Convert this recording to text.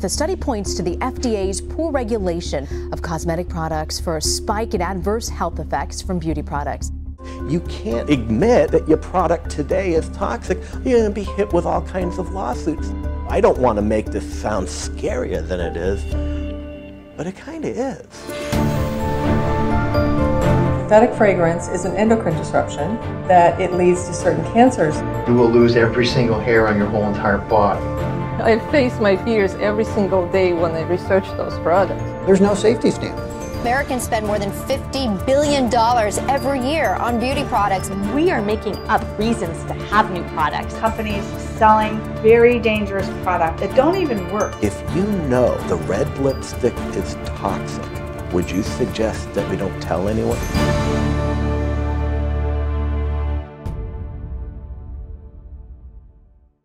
The study points to the FDA's poor regulation of cosmetic products for a spike in adverse health effects from beauty products. You can't admit that your product today is toxic. You're going to be hit with all kinds of lawsuits. I don't want to make this sound scarier than it is, but it kind of is. Synthetic fragrance is an endocrine disruption that it leads to certain cancers. You will lose every single hair on your whole entire body. I face my fears every single day when I research those products. There's no safety standard. Americans spend more than $50 billion every year on beauty products. We are making up reasons to have new products. Companies selling very dangerous products that don't even work. If you know the red lipstick is toxic, would you suggest that we don't tell anyone?